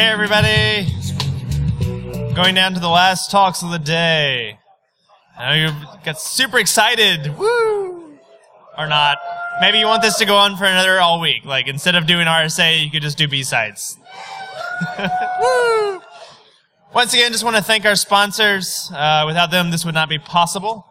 Hey, everybody. Going down to the last talks of the day. I know you got super excited. Woo! Or not. Maybe you want this to go on for another all week. Like, instead of doing RSA, you could just do B-sides. Woo! Once again, just want to thank our sponsors. Uh, without them, this would not be possible.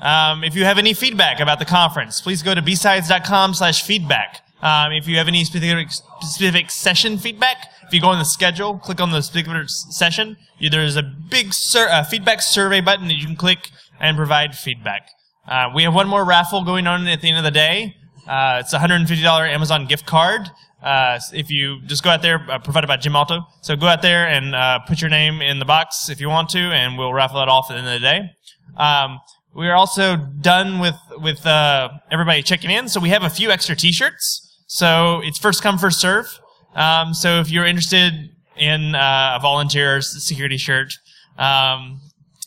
Um, if you have any feedback about the conference, please go to bsides.com slash feedback. Um, if you have any specific, specific session feedback, you go on the schedule, click on the specific session, you, there's a big sur- uh, feedback survey button that you can click and provide feedback. Uh, we have one more raffle going on at the end of the day. Uh, it's a $150 Amazon gift card. Uh, if you just go out there, uh, provided by Jim Alto. So go out there and uh, put your name in the box if you want to, and we'll raffle that off at the end of the day. Um, we are also done with with uh, everybody checking in, so we have a few extra T-shirts. So it's first come first serve. Um, so if you're interested in uh, a volunteer security shirt, um,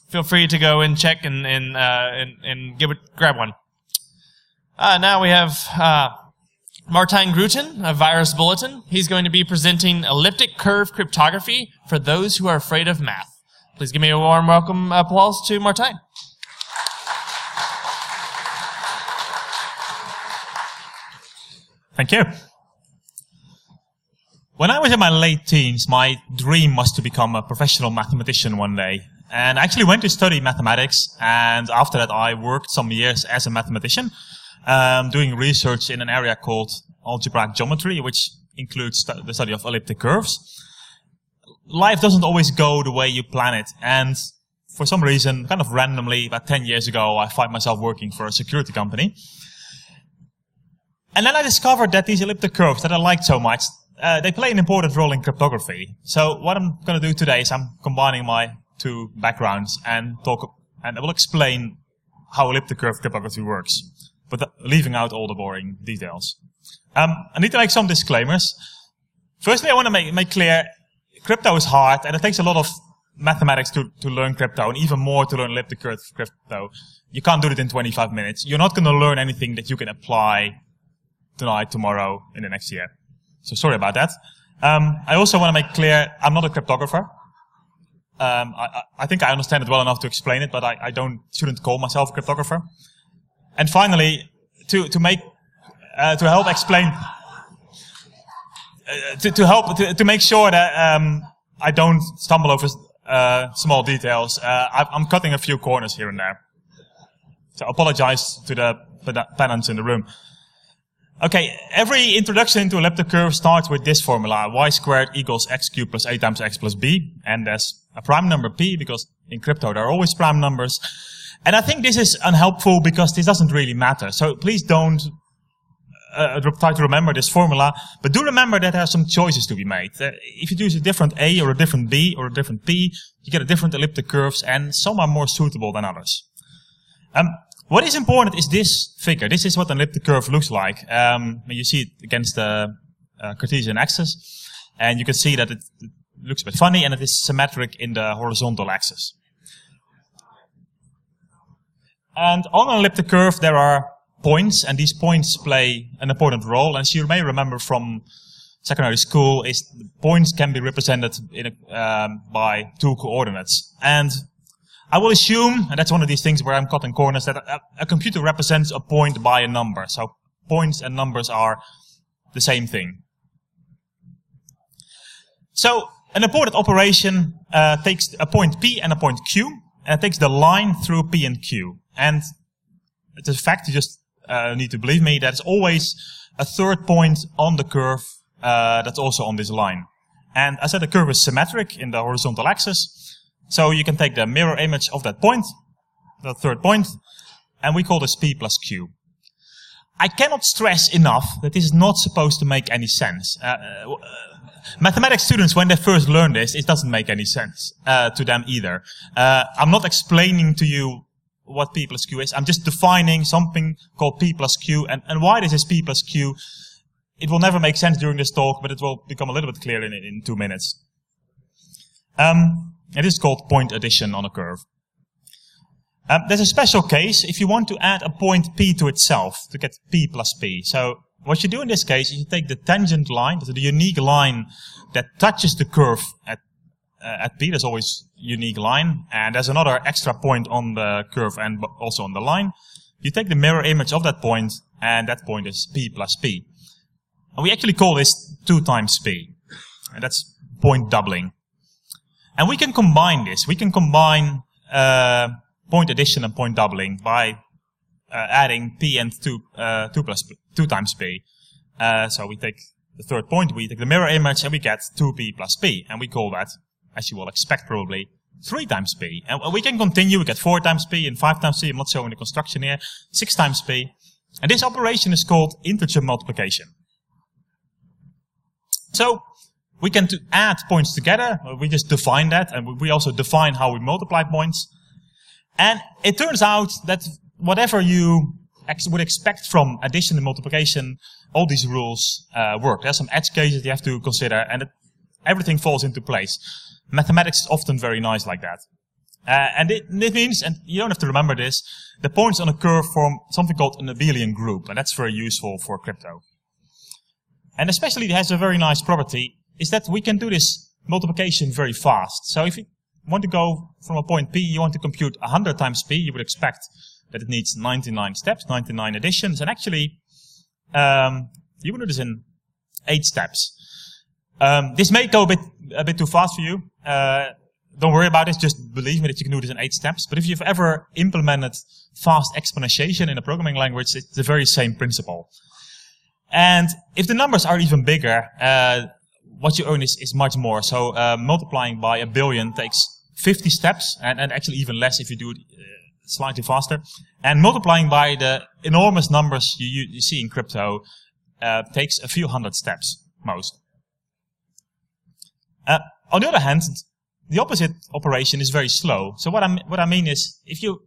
feel free to go and check and and uh, and, and give it, grab one. Uh, now we have uh, Martijn Grooten of Virus Bulletin. He's going to be presenting elliptic curve cryptography for those who are afraid of math. Please give me a warm welcome applause to Martijn. Thank you. When I was in my late teens, my dream was to become a professional mathematician one day. And I actually went to study mathematics, and after that I worked some years as a mathematician, um, doing research in an area called algebraic geometry, which includes stu- the study of elliptic curves. Life doesn't always go the way you plan it, and for some reason, kind of randomly, about 10 years ago, I find myself working for a security company. And then I discovered that these elliptic curves that I liked so much, uh, they play an important role in cryptography. So what I'm going to do today is I'm combining my two backgrounds and talk, and I will explain how elliptic curve cryptography works, but leaving out all the boring details. Um, I need to make some disclaimers. Firstly, I want to make, make clear, crypto is hard, and it takes a lot of mathematics to, to learn crypto, and even more to learn elliptic curve crypto. You can't do it in 25 minutes. You're not going to learn anything that you can apply tonight, tomorrow, in the next year. So sorry about that. Um, I also want to make clear I'm not a cryptographer. Um, I, I, think I understand it well enough to explain it, but I, I don't shouldn't call myself a cryptographer. And finally, to to make uh, to help explain uh, to, to help to, to make sure that um, I don't stumble over uh, small details, uh, I, I'm cutting a few corners here and there. So apologize to the pedants in the room. Okay, every introduction to elliptic curve starts with this formula. y squared equals x cubed plus a times x plus b. And there's a prime number p, because in crypto there are always prime numbers. And I think this is unhelpful because this doesn't really matter. So please don't uh, try to remember this formula, but do remember that there are some choices to be made. Uh, if you choose a different a or a different b or a different p, you get a different elliptic curves, and some are more suitable than others. Um, what is important is this figure. This is what an elliptic curve looks like. Um, you see it against the uh, Cartesian axis, and you can see that it, looks a bit funny, and it is symmetric in the horizontal axis. And on an elliptic curve, there are points, and these points play an important role. And as you may remember from secondary school, is points can be represented a, um, by two coordinates. And I will assume, and that's one of these things where I'm cutting corners, that a, a, computer represents a point by a number. So points and numbers are the same thing. So an important operation uh, takes a point P and a point Q, and it takes the line through P and Q. And it's a fact, you just uh, need to believe me, that it's always a third point on the curve uh, that's also on this line. And I said the curve is symmetric in the horizontal axis, so you can take the mirror image of that point, the third point, and we call this P plus Q. I cannot stress enough that this is not supposed to make any sense. Uh, uh, mathematics students, when they first learn this, it doesn't make any sense uh, to them either. Uh, I'm not explaining to you what P plus Q is. I'm just defining something called P plus Q, and, and why this is P plus Q. It will never make sense during this talk, but it will become a little bit clearer in, in two minutes. Um, it is called point addition on a curve. Um, there's a special case if you want to add a point p to itself to get p plus p. So what you do in this case is you take the tangent line, so the unique line that touches the curve at uh, at P. There's always unique line, and there's another extra point on the curve and also on the line. You take the mirror image of that point, and that point is P plus P. And we actually call this 2 times P. And that's point doubling. And we can combine this. We can combine uh, point addition and point doubling by uh, adding P and 2, uh, 2 plus P, 2 times P. Uh, so we take the third point, we take the mirror image, and we get 2P plus P. And we call that, as you will expect probably, 3 times P. And we can continue, we get 4 times P and 5 times P. I'm not showing the construction here. 6 times P. And this operation is called integer multiplication. So we can add points together. We just define that, and we also define how we multiply points. And it turns out that whatever you ex would expect from addition and multiplication, all these rules uh, work. There's some edge cases you have to consider, and it, everything falls into place. Mathematics is often very nice like that. Uh, and it, it, means, and you don't have to remember this, the points on a curve form something called an abelian group, and that's very useful for crypto. And especially it has a very nice property, is that we can do this multiplication very fast. So if you want to go from a point P, you want to compute 100 times P, you would expect that it needs 99 steps, 99 additions, and actually, um, you would do this in 8 steps. Um, this may go a bit, a bit too fast for you. Uh, don't worry about it, just believe me that you can do this in 8 steps. But if you've ever implemented fast exponentiation in a programming language, it's the very same principle. And if the numbers are even bigger, uh, what you earn is, is much more. So uh, multiplying by a billion takes 50 steps, and, and actually even less if you do it uh, slightly faster. And multiplying by the enormous numbers you, you, you see in crypto uh, takes a few hundred steps, most. Uh, on the other hand, the opposite operation is very slow. So what I, what I mean is, if you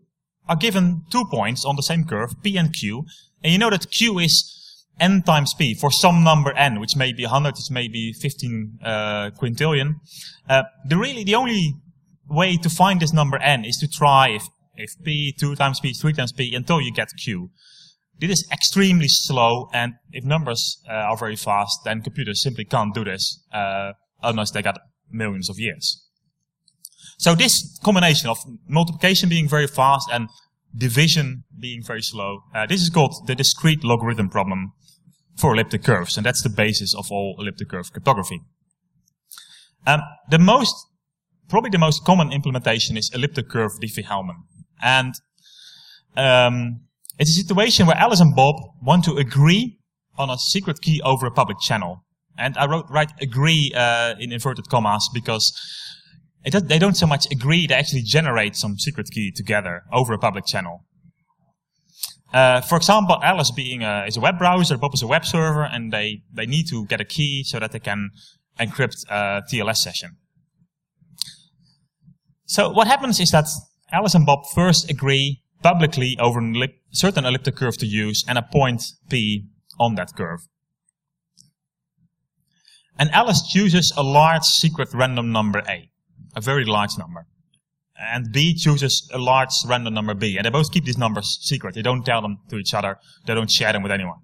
are given two points on the same curve, P and Q, and you know that Q is n times p for some number n, which may be 100, it may be 15 uh, quintillion. Uh, the really the only way to find this number n is to try if, if p 2 times p 3 times p until you get q. This is extremely slow, and if numbers uh, are very fast, then computers simply can't do this uh, unless they got millions of years. So this combination of multiplication being very fast and division being very slow, uh, this is called the discrete logarithm problem for elliptic curves, and that's the basis of all elliptic curve cryptography. Um, the most, probably the most common implementation is elliptic curve Diffie-Hellman. And um, it's a situation where Alice and Bob want to agree on a secret key over a public channel. And I wrote write agree uh, in inverted commas because does, they don't so much agree, they actually generate some secret key together over a public channel. Uh, for example, Alice being a, is a web browser, Bob is a web server, and they, they need to get a key so that they can encrypt a TLS session. So what happens is that Alice and Bob first agree publicly over a certain elliptic curve to use and a point P on that curve. And Alice chooses a large secret random number A, a very large number and B chooses a large random number B. And they both keep these numbers secret. They don't tell them to each other. They don't share them with anyone.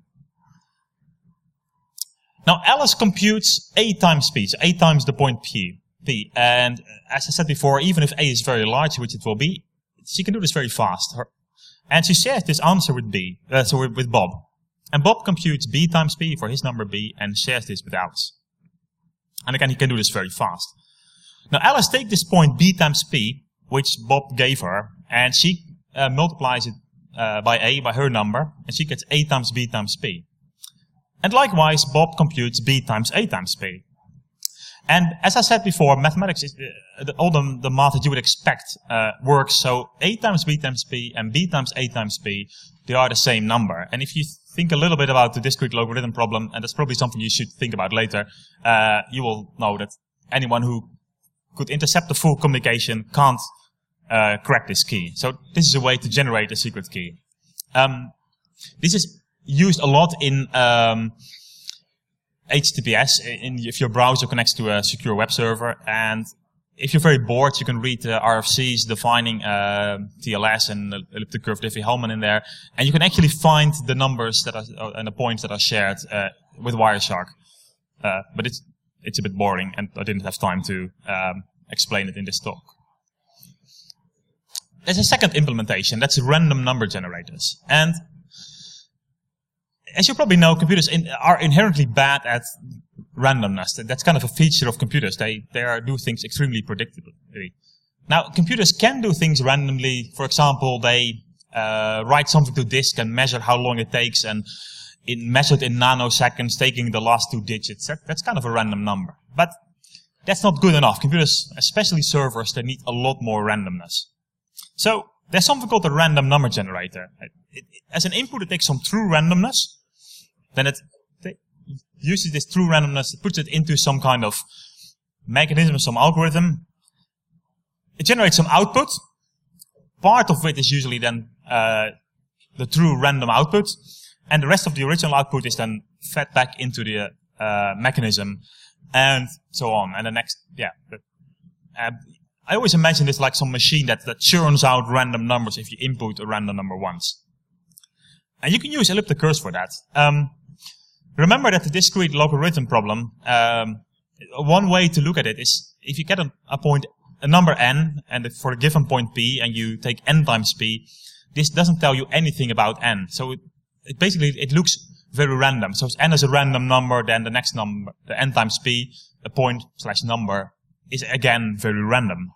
Now Alice computes A times P, so A times the point P. P. And as I said before, even if A is very large, which it will be, she can do this very fast. Her, and she shares this answer with B, uh, so with, with Bob. And Bob computes B times P for his number B and shares this with Alice. And again, he can do this very fast. Now Alice takes this point B times P which Bob gave her, and she uh, multiplies it uh, by a, by her number, and she gets a times b times p. And likewise, Bob computes b times a times p. And as I said before, mathematics is uh, the, all the, the, math that you would expect uh, works. So a times b times p and b times a times p, they are the same number. And if you think a little bit about the discrete logarithm problem, and that's probably something you should think about later, uh, you will know that anyone who could intercept the full communication can't uh, crack this key. So this is a way to generate a secret key. Um, this is used a lot in um, HTTPS in, if your browser connects to a secure web server. And if you're very bored, you can read the RFCs defining uh, TLS and elliptic curve Diffie-Hellman in there, and you can actually find the numbers that are uh, and the points that are shared uh, with Wireshark. Uh, but it's it's a bit boring, and I didn't have time to um, explain it in this talk. There's a second implementation that's random number generators, and as you probably know, computers in, are inherently bad at randomness. That's kind of a feature of computers. They, they are, do things extremely predictably. Now, computers can do things randomly. For example, they uh, write something to disk and measure how long it takes and in, measured in nanoseconds, taking the last two digits. That, that's kind of a random number. But that's not good enough. Computers, especially servers, they need a lot more randomness. So there's something called a random number generator. It, it, as an input, it takes some true randomness, then it uses this true randomness, puts it into some kind of mechanism, some algorithm. It generates some output. Part of it is usually then uh, the true random output, and the rest of the original output is then fed back into the uh, mechanism, and so on. And the next, yeah. uh, I always imagine this like some machine that, that churns out random numbers if you input a random number once. And you can use elliptic curves for that. Um, Remember that the discrete logarithm problem, um, one way to look at it is if you get a, a point, a number n, and for a given point p, and you take n times p, this doesn't tell you anything about n. So it, it basically, it looks very random. So n is a random number, then the next number, the n times p, a point slash number, is again very random.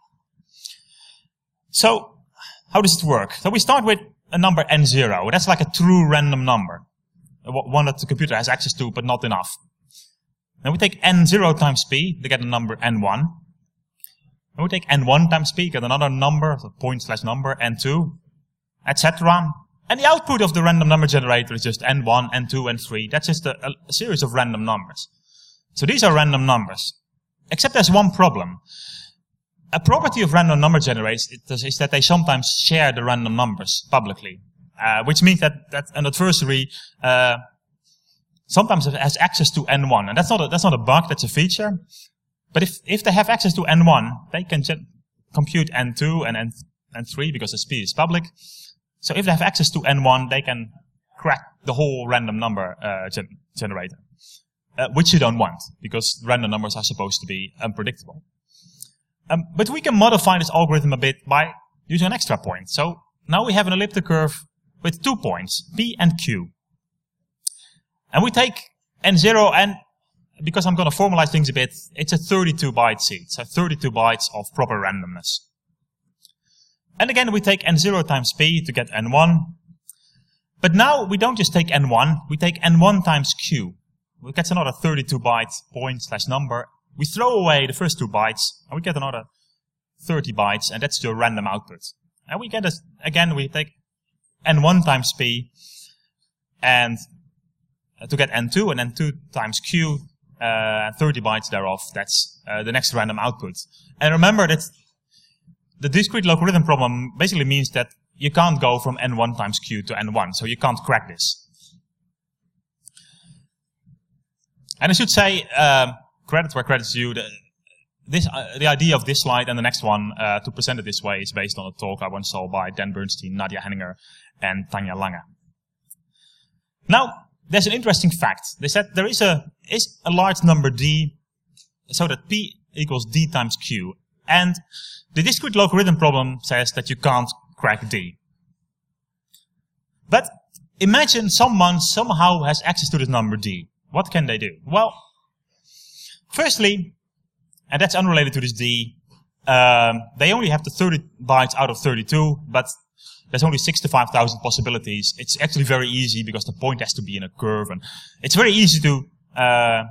So, how does it work? So we start with a number n0. That's like a true random number one that the computer has access to, but not enough. Then we take n0 times p to get a number n1. Then we take n1 times p, get another number, so point slash number, n2, etc. And the output of the random number generator is just n1, n2, n3. That's just a, a series of random numbers. So these are random numbers. Except there's one problem. A property of random number generators is that they sometimes share the random numbers publicly. Uh, which means that, that an adversary uh, sometimes has access to N1. And that's not, a, that's not a bug, that's a feature. But if, if they have access to N1, they can compute N2 and N, N3 because the speed is public. So if they have access to N1, they can crack the whole random number uh, gen generator, uh, which you don't want because random numbers are supposed to be unpredictable. Um, but we can modify this algorithm a bit by using an extra point. So now we have an elliptic curve with two points, P and Q. And we take N0 and because I'm going to formalize things a bit, it's a 32 byte seed. So 32 bytes of proper randomness. And again, we take N0 times P to get N1. But now we don't just take N1, we take N1 times Q. We get another 32 byte point slash number. We throw away the first two bytes and we get another 30 bytes and that's your random output. And we get a, again, we take n1 times p, and uh, to get n2 and n2 times q, uh, 30 bytes thereof, that's uh, the next random output. And remember that the discrete logarithm problem basically means that you can't go from n1 times q to n1, so you can't crack this. And I should say, uh, credit where credit's due, the, this, uh, the idea of this slide and the next one uh, to present it this way is based on a talk I once saw by Dan Bernstein, Nadia Heninger, and Tanya Lange. Now, there's an interesting fact. They said there is a, is a large number d so that p equals d times q. And the discrete logarithm problem says that you can't crack d. But imagine someone somehow has access to this number d. What can they do? Well, firstly, and that's unrelated to this d, um, they only have the 30 bytes out of 32, but there's only 65,000 possibilities. It's actually very easy because the point has to be in a curve, and it's very easy to uh,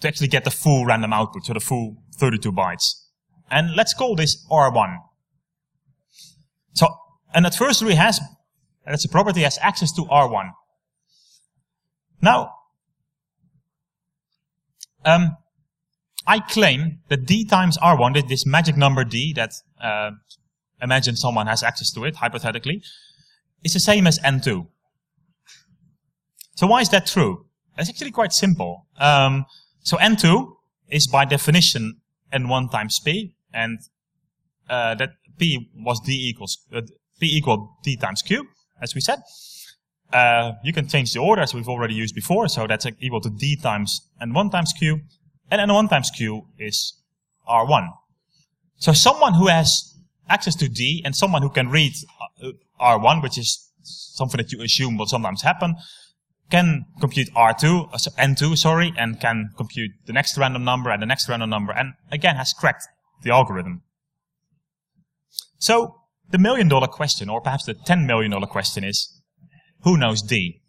to actually get the full random output, so the full 32 bytes. And let's call this R1. So an adversary has, that's a property, has access to R1. Now, um, I claim that D times R1, this magic number D that uh, imagine someone has access to it, hypothetically, is the same as N2. So why is that true? It's actually quite simple. Um, so N2 is by definition N1 times P, and uh, that P was D equals, uh, P equal D times Q, as we said. Uh, you can change the order as we've already used before, so that's equal to D times N1 times Q, and N1 times Q is R1. So someone who has access to D and someone who can read uh, R1, which is something that you assume will sometimes happen, can compute R2, uh, N2, sorry, and can compute the next random number and the next random number, and again has cracked the algorithm. So the million dollar question, or perhaps the ten million dollar question is, who knows D?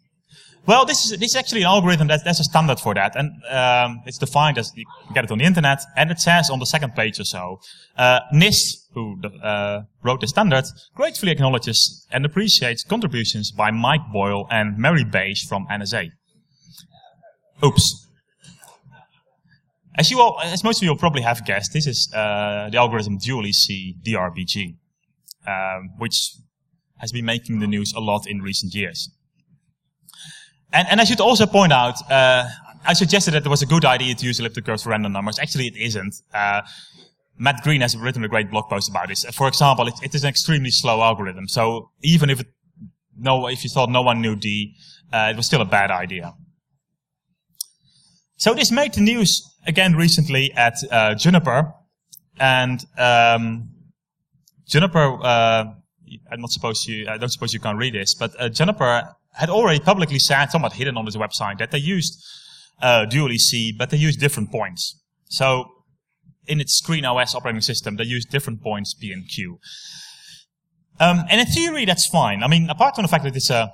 Well, this is this is actually an algorithm that there's a standard for that, and um, it's defined as you get it on the internet, and it says on the second page or so, uh, NIST, who uh, wrote the standard, gratefully acknowledges and appreciates contributions by Mike Boyle and Mary Baish from NSA. Oops. As you all, as most of you probably have guessed, this is uh, the algorithm Dual EC DRBG, um, which has been making the news a lot in recent years. And, and I should also point out, uh, I suggested that it was a good idea to use elliptic curves for random numbers. Actually, it isn't. Uh, Matt Green has written a great blog post about this. For example, it, it is an extremely slow algorithm. So even if it, no, if you thought no one knew D, uh, it was still a bad idea. So this made the news again recently at uh, Juniper, and um, Juniper. Uh, I'm not supposed to. I don't suppose you can read this, but uh, Juniper had already publicly said, somewhat hidden on his website, that they used uh, Dual EC, but they used different points. So in its ScreenOS operating system, they use different points P and Q. Um, and in theory, that's fine. I mean, apart from the fact that it's a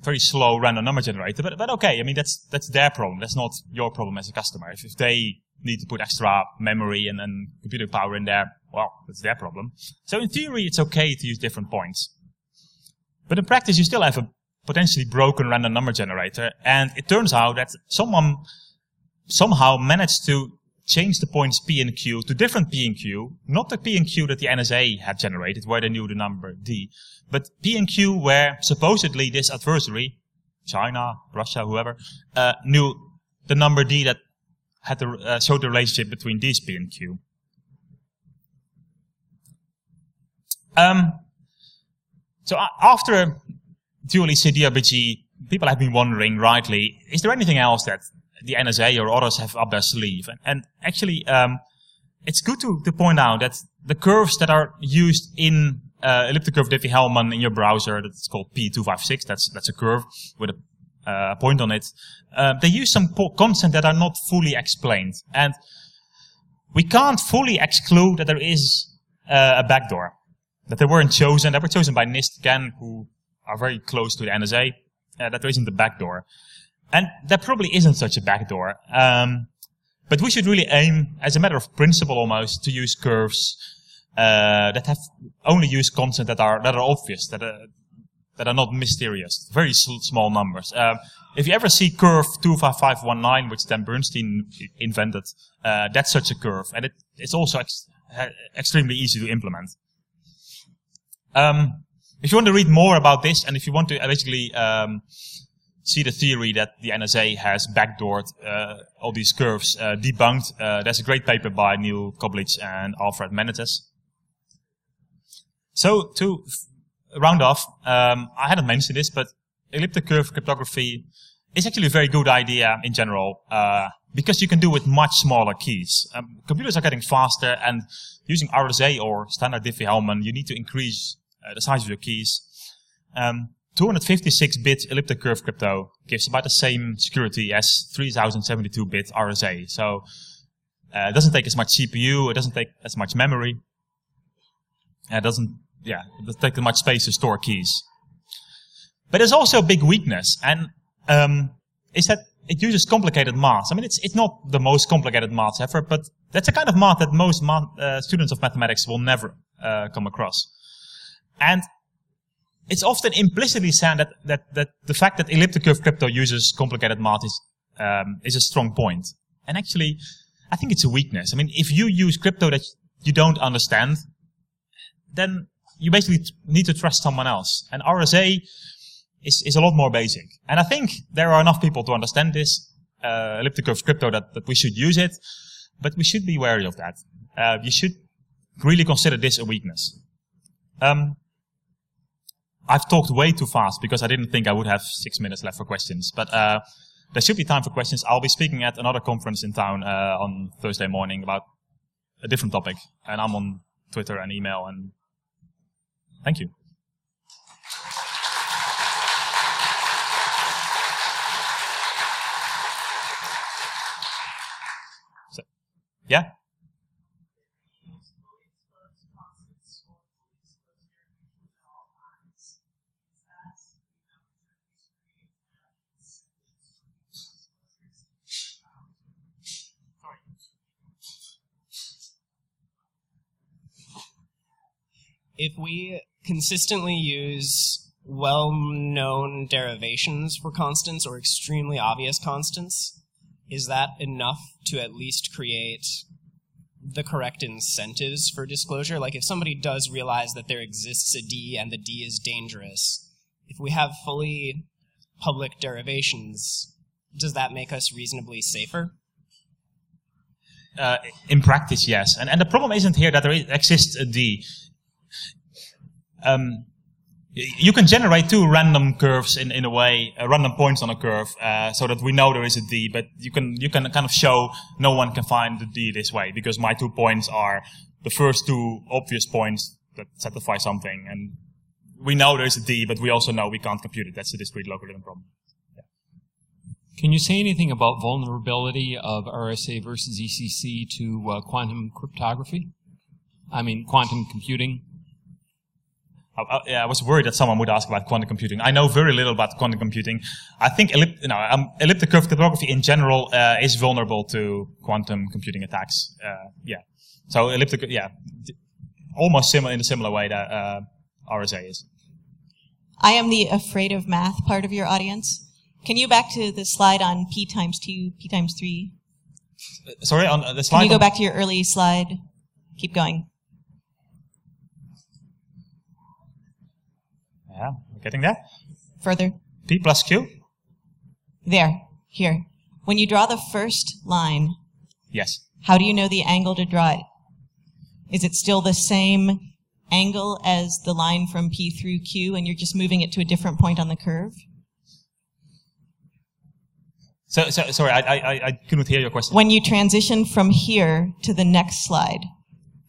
very slow random number generator, but, but okay. I mean, that's, that's their problem. That's not your problem as a customer. If, if they need to put extra memory and, and computing power in there, well, that's their problem. So in theory, it's okay to use different points. But in practice, you still have a potentially broken random number generator. And it turns out that someone somehow managed to change the points P and Q to different P and Q, not the P and Q that the NSA had generated, where they knew the number D, but P and Q where supposedly this adversary, China, Russia, whoever, uh, knew the number D that had the, uh, showed the relationship between these P and Q. Um, so after Dual EC DRBG, people have been wondering rightly, is there anything else that the NSA or others have up their sleeve? And, and actually, um, it's good to, to point out that the curves that are used in uh, elliptic curve Diffie-Hellman in your browser, that's called P256, that's, that's a curve with a uh, point on it, uh, they use some constants that are not fully explained. And we can't fully exclude that there is uh, a backdoor. That they weren't chosen, they were chosen by NIST again, who are very close to the NSA, uh, that there isn't a backdoor. And there probably isn't such a backdoor. Um, but we should really aim, as a matter of principle almost, to use curves uh, that have only use constants that are that are obvious, that are that are not mysterious, very small numbers. Uh, if you ever see curve 25519, which Dan Bernstein invented, uh, that's such a curve, and it, it's also ex extremely easy to implement. Um, if you want to read more about this, and if you want to basically um, see the theory that the NSA has backdoored uh, all these curves uh, debunked, uh, there's a great paper by Neil Koblitz and Alfred Menezes. So to round off, um, I hadn't mentioned this, but elliptic curve cryptography is actually a very good idea in general uh, because you can do with much smaller keys. Um, computers are getting faster, and using RSA or standard Diffie-Hellman, you need to increase uh, the size of your keys. Um, 256-bit elliptic curve crypto gives about the same security as 3072-bit RSA. So uh, it doesn't take as much CPU, it doesn't take as much memory, it doesn't, yeah, it doesn't take as much space to store keys. But there's also a big weakness, and um, is that it uses complicated math. I mean, it's it's not the most complicated math ever, but that's a kind of math that most math, uh, students of mathematics will never uh, come across. And it's often implicitly said that, that, that the fact that elliptic curve crypto uses complicated math is, um, is a strong point. And actually, I think it's a weakness. I mean, if you use crypto that you don't understand, then you basically need to trust someone else. And RSA is, is a lot more basic. And I think there are enough people to understand this, uh, elliptic curve crypto that, that we should use it, but we should be wary of that. Uh, you should really consider this a weakness. Um, I've talked way too fast because I didn't think I would have six minutes left for questions. But uh, there should be time for questions. I'll be speaking at another conference in town uh, on Thursday morning about a different topic, and I'm on Twitter and email. And thank you. So, yeah. If we consistently use well-known derivations for constants or extremely obvious constants, is that enough to at least create the correct incentives for disclosure? Like if somebody does realize that there exists a D and the D is dangerous, if we have fully public derivations, does that make us reasonably safer? Uh, in practice, yes. And, and the problem isn't here that there exists a D um, you can generate two random curves in, in a way, uh, random points on a curve, uh, so that we know there is a d. But you can you can kind of show no one can find the d this way because my two points are the first two obvious points that satisfy something, and we know there is a d, but we also know we can't compute it. That's a discrete logarithm problem. Yeah. Can you say anything about vulnerability of RSA versus ECC to uh, quantum cryptography? I mean, quantum computing. I, I, yeah, I was worried that someone would ask about quantum computing. I know very little about quantum computing. I think ellip- you know, um, elliptic curve cryptography in general uh, is vulnerable to quantum computing attacks. Uh, yeah, so elliptic, yeah, almost similar in a similar way that uh, RSA is. I am the afraid of math part of your audience. Can you back to the slide on p times two, p times three? Sorry, on the slide. Can you go back to your early slide? Keep going. Yeah, getting there. Further. P plus Q. There. Here. When you draw the first line. Yes. How do you know the angle to draw it? Is it still the same angle as the line from P through Q and you're just moving it to a different point on the curve? So, so sorry, I, I, I couldn't hear your question. When you transition from here to the next slide.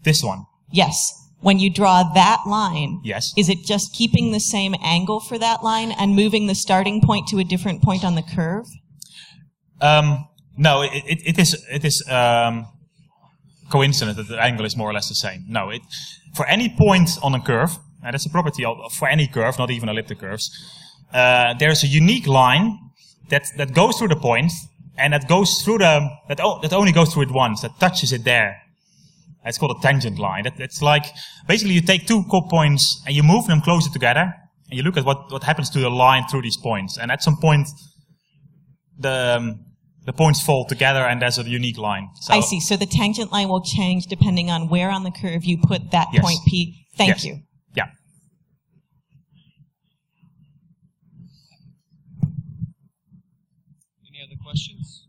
This one. Yes when you draw that line, yes. is it just keeping the same angle for that line and moving the starting point to a different point on the curve? Um, no, it, it, it is it is um, coincident that the angle is more or less the same. No, it, for any point on a curve, and that's a property of, for any curve, not even elliptic curves, uh, there's a unique line that that goes through the point and that goes through the that, that only goes through it once, that touches it there. It's called a tangent line. That, it's like basically you take two core points and you move them closer together, and you look at what, what happens to the line through these points. And at some point, the um, the points fall together, and there's a unique line. So I see. So the tangent line will change depending on where on the curve you put that yes. point P. Thank yes. you. Yeah. Any other questions?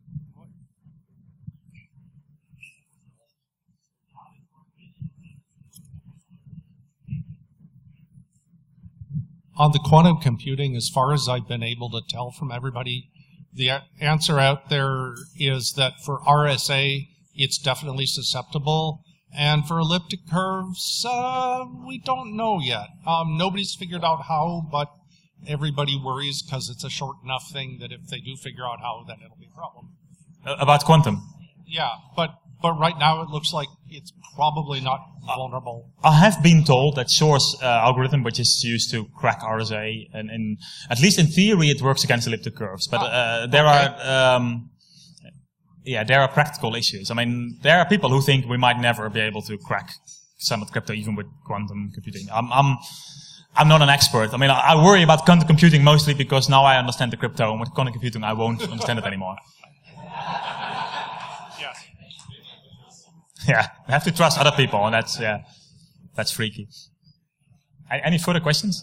On the quantum computing, as far as I've been able to tell from everybody, the answer out there is that for RSA, it's definitely susceptible. And for elliptic curves, uh, we don't know yet. Um, nobody's figured out how, but everybody worries because it's a short enough thing that if they do figure out how, then it'll be a problem. Uh, about quantum? Yeah, but but right now it looks like it's probably not vulnerable. I have been told that Shor's uh, algorithm, which is used to crack RSA, and, and, at least in theory it works against elliptic curves. But uh, there okay. are, um, yeah, there are practical issues. I mean, there are people who think we might never be able to crack Summit crypto even with quantum computing. I'm, I'm, I'm not an expert. I mean, I, I worry about quantum computing mostly because now I understand the crypto, and with quantum computing I won't understand it anymore. yeah, we have to trust other people, and that's yeah, that's freaky. Any further questions?